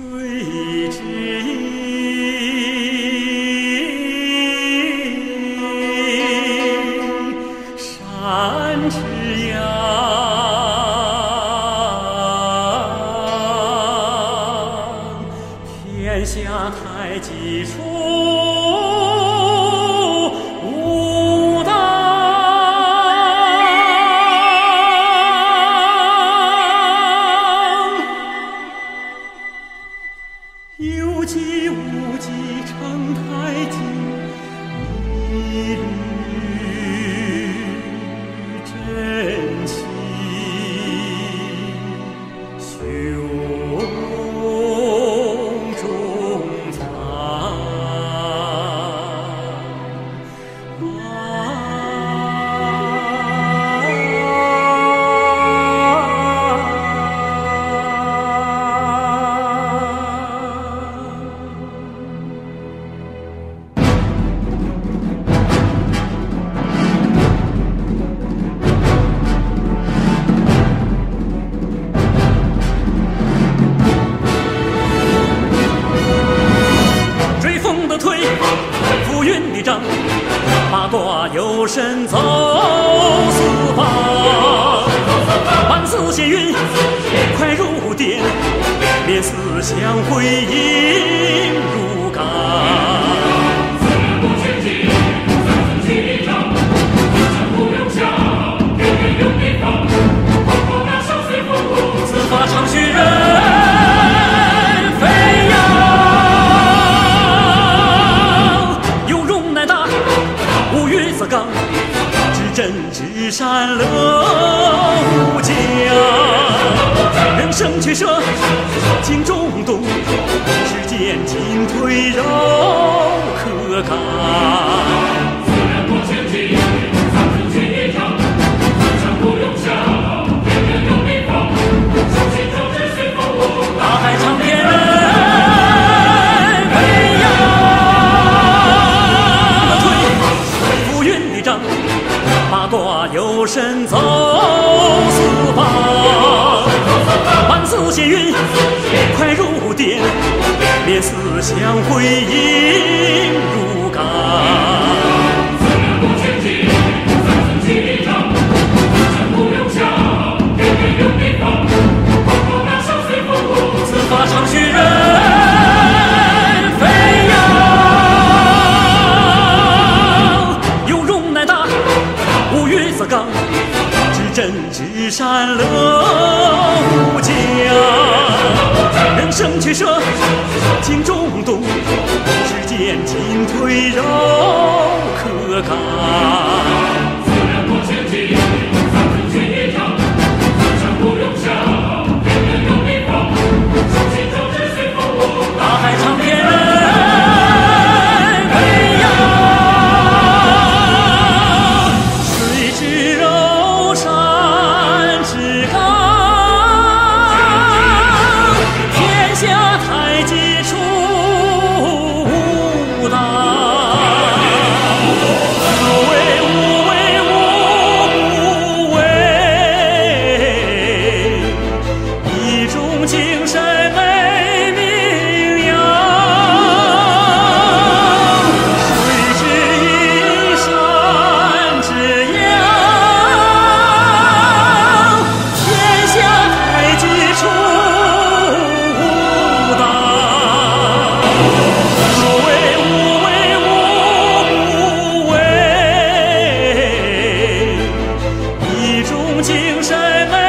水之盈山之阳天下太极出。Hey. 马游神走四方万字仙云快如电连似相辉映人知善乐无疆，人生取舍尽中度，世间进退柔。走四方万字皆云快如电连思想辉映何无疆，人生取舍情重。渡时间，进退绕，可堪。精神。